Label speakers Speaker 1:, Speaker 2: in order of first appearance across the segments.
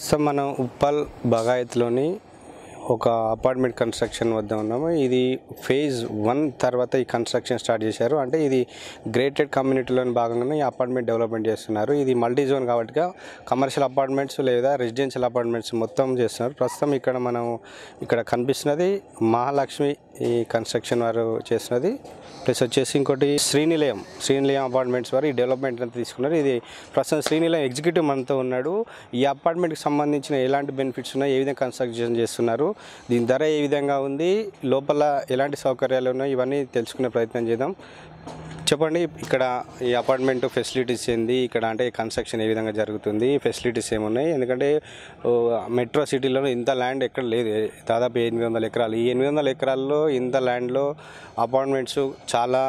Speaker 1: ప్రస్తుతం మనం ఉప్పల్ బగాయత్లోని ఒక అపార్ట్మెంట్ కన్స్ట్రక్షన్ వద్ద ఉన్నాము. ఇది ఫేజ్ వన్ తర్వాత ఈ కన్స్ట్రక్షన్ స్టార్ట్ చేశారు. అంటే ఇది గ్రేటెడ్ కమ్యూనిటీలోని భాగంగానే ఈ అపార్ట్మెంట్ డెవలప్మెంట్ చేస్తున్నారు. ఇది మల్టీ జోన్ కాబట్టి కమర్షియల్ అపార్ట్మెంట్స్ లేదా రెసిడెన్షియల్ అపార్ట్మెంట్స్ మొత్తం చేస్తున్నారు. ప్రస్తుతం ఇక్కడ మనం ఇక్కడ కనిపిస్తున్నది మహాలక్ష్మి ఈ కన్స్ట్రక్షన్ వారు చేసినది ప్లస్ వచ్చేసి ఇంకోటి శ్రీనిలయం శ్రీనిలయం అపార్ట్మెంట్స్ వారు ఈ డెవలప్మెంట్ అంతా తీసుకున్నారు. ఇది ప్రస్తుతం శ్రీనిలయం ఎగ్జిక్యూటివ్ మనతో ఉన్నాడు. ఈ అపార్ట్మెంట్కి సంబంధించిన ఎలాంటి బెనిఫిట్స్ ఉన్నాయి ఏ విధంగా కన్స్ట్రక్షన్ చేస్తున్నారు దీని ధర ఏ విధంగా ఉంది? లోపల ఎలాంటి సౌకర్యాలు ఉన్నాయి? ఇవన్నీ తెలుసుకునే ప్రయత్నం చేద్దాం. చెప్పండి ఇక్కడ ఈ అపార్ట్మెంట్ ఫెసిలిటీస్ ఏంది? ఇక్కడ అంటే కన్స్ట్రక్షన్ ఏ విధంగా జరుగుతుంది? ఫెసిలిటీస్ ఏమున్నాయి? ఎందుకంటే మెట్రో సిటీలో ఇంత ల్యాండ్ ఎక్కడ లేదు. దాదాపు ఎనిమిది వందల ఎకరాలు. ఈ ఎనిమిది వందల ఎకరాల్లో ఇంత ల్యాండ్లో అపార్ట్మెంట్స్ చాలా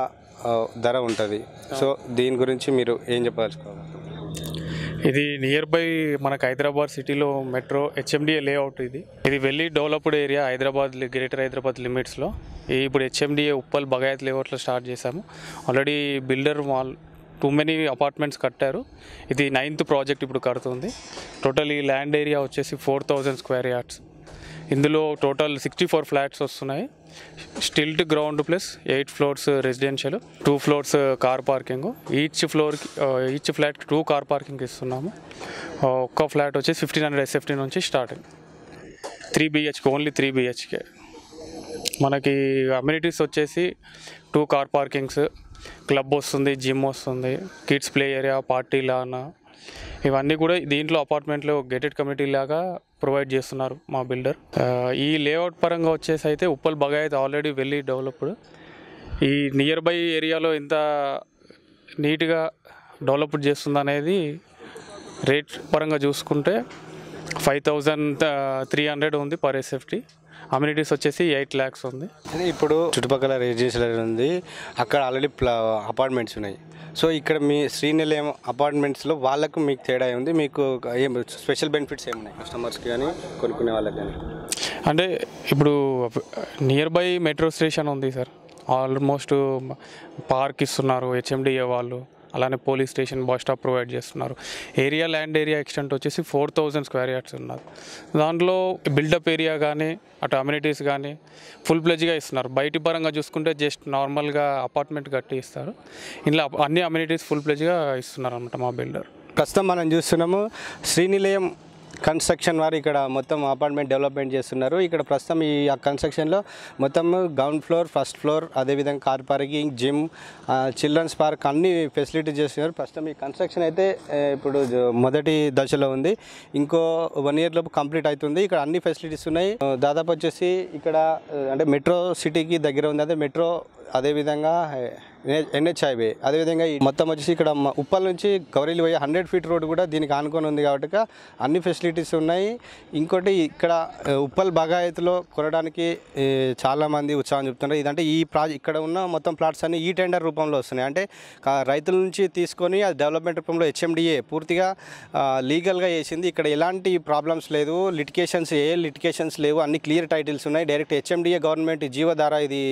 Speaker 1: ధర ఉంటుంది. సో దీని గురించి మీరు ఏం చెప్పదలుచుకోవాలి?
Speaker 2: ఇది నియర్ బై మనకు హైదరాబాద్ సిటీలో మెట్రో హెచ్ఎండిఏ లేఅవుట్ ఇది. ఇది వెళ్ళి developed area Hyderabad greater Hyderabad లిమిట్స్లో ఈ ఇప్పుడు హెచ్ఎండిఏ ఉప్పల్ బగాయత్ లేఅవుట్లో స్టార్ట్ చేశాము. Already builder mall too many apartments కట్టారు. ఇది నైన్త్ ప్రాజెక్ట్ ఇప్పుడు కడుతుంది. టోటల్ ఈ ల్యాండ్ ఏరియా వచ్చేసి ఫోర్ థౌజండ్ స్క్వేర్ యార్డ్స్ ఇందులో టోటల్ సిక్స్టీ ఫోర్ ఫ్లాట్స్ వస్తున్నాయి. Stilt ground plus eight floors residential two floors car parking. Each floor each flat two car parking ఇస్తున్నాము. ఒక్క ఫ్లాట్ వచ్చి fifteen hundred SFT నుంచి starting three BHK only three BHK మనకి amenities వచ్చేసి two car parkings club వస్తుంది gym వస్తుంది kids play area party lawn ఇవన్నీ కూడా దీంట్లో అపార్ట్మెంట్లో గేటెడ్ కమ్యూనిటీ లాగా ప్రొవైడ్ చేస్తున్నారు మా బిల్డర్ ఈ లేఅవుట్ పరంగా వచ్చేసి అయితే ఉప్పల్ బగాయత్ ఆల్రెడీ వెళ్ళి డెవలప్డ్ ఈ నియర్ బై ఏరియాలో ఇంత నీట్గా డెవలప్డ్ చేస్తుంది అనేది రేట్ పరంగా చూసుకుంటే ఫైవ్ థౌజండ్ త్రీ హండ్రెడ్ ఉంది పర్ ఎస్ఎఫ్టీ అమ్యూనిటీస్ వచ్చేసి ఎయిట్ ల్యాక్స్ ఉంది.
Speaker 1: ఇప్పుడు చుట్టుపక్కల రెసిడెన్షియల్ ఉంది. అక్కడ ఆల్రెడీ ప్లా అపార్ట్మెంట్స్ ఉన్నాయి. సో ఇక్కడ మీ శ్రీనిలయం అపార్ట్మెంట్స్లో వాళ్ళకు మీకు తేడా ఉంది మీకు ఏం స్పెషల్ బెనిఫిట్స్ ఏమున్నాయి? కస్టమర్స్కి కానీ కొనుక్కునే వాళ్ళకి కానీ?
Speaker 2: అంటే ఇప్పుడు నియర్ బై మెట్రో స్టేషన్ ఉంది సార్ ఆల్మోస్ట్ పార్క్ ఇస్తున్నారు హెచ్ఎండిఏ వాళ్ళు. అలానే police station bus stop provide చేస్తున్నారు. ఏరియా ల్యాండ్ ఏరియా ఎక్స్టెంట్ వచ్చేసి ఫోర్ థౌజండ్ స్క్వేర్ యార్డ్స్ ఉన్నారు. దాంట్లో బిల్డప్ ఏరియా కానీ అటు అమ్యూనిటీస్ కానీ ఫుల్ ప్లెజ్గా ఇస్తున్నారు. బయటి పరంగా చూసుకుంటే జస్ట్ నార్మల్గా అపార్ట్మెంట్ కట్టి ఇస్తారు. ఇందులో అన్ని అమ్యూనిటీస్ ఫుల్ ప్లెజ్గా ఇస్తున్నారు అనమాట మా బిల్డర్.
Speaker 1: ప్రస్తుతం మనం చూస్తున్నాము శ్రీనిలయం కన్స్ట్రక్షన్ వారు ఇక్కడ మొత్తం అపార్ట్మెంట్ డెవలప్మెంట్ చేస్తున్నారు. ఇక్కడ ప్రస్తుతం ఈ ఆ కన్స్ట్రక్షన్లో మొత్తం గ్రౌండ్ ఫ్లోర్ ఫస్ట్ ఫ్లోర్ అదేవిధంగా car parking gym children's park అన్ని ఫెసిలిటీస్ చేస్తున్నారు. ప్రస్తుతం ఈ కన్స్ట్రక్షన్ అయితే ఇప్పుడు మొదటి దశలో ఉంది. ఇంకో వన్ ఇయర్ లోపు కంప్లీట్ అవుతుంది ఇక్కడ అన్ని ఫెసిలిటీస్ ఉన్నాయి. దాదాపు వచ్చేసి ఇక్కడ అంటే మెట్రో సిటీకి దగ్గర ఉంది. అదే మెట్రో అదేవిధంగా ఎన్హెచ్ హైవే అదేవిధంగా ఈ మొత్తం వచ్చేసి ఇక్కడ ఉప్పల్ నుంచి గౌరీలు పోయే హండ్రెడ్ ఫీట్ రోడ్ కూడా దీనికి ఆనుకొని ఉంది కాబట్టి అన్ని ఫెసిలిటీస్ ఉన్నాయి. ఇంకోటి ఇక్కడ ఉప్పల్ బగాయత్లో కొనడానికి చాలామంది ఉత్సాహం చెప్తున్నారు. ఇదంటే ఈ ప్రాజెక్ట్ ఇక్కడ ఉన్న మొత్తం ప్లాట్స్ అన్ని ఈ టెండర్ రూపంలో వస్తున్నాయి. అంటే రైతుల నుంచి తీసుకొని అది డెవలప్మెంట్ రూపంలో హెచ్ఎండిఏ పూర్తిగా లీగల్గా చేసింది. ఇక్కడ ఎలాంటి ప్రాబ్లమ్స్ లేదు లిటికేషన్స్ ఏ లిటికేషన్స్ లేవు. అన్ని క్లియర్ టైటిల్స్ ఉన్నాయి. డైరెక్ట్ హెచ్ఎండిఏ గవర్నమెంట్ జీవధార ఇది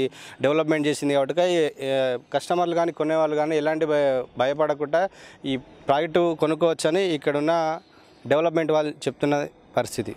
Speaker 1: డెవలప్మెంట్ చేసింది కాబట్టి కస్టమర్లు కానీ కొనేవాళ్ళు కానీ ఎలాంటి భయ- భయపడకుండా ఈ ప్రాజెక్టు కొనుక్కోవచ్చని ఇక్కడున్న డెవలప్మెంట్ వాళ్ళు చెప్తున్న పరిస్థితి.